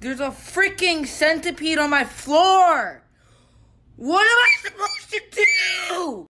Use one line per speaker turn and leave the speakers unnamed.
There's a freaking centipede on my floor. What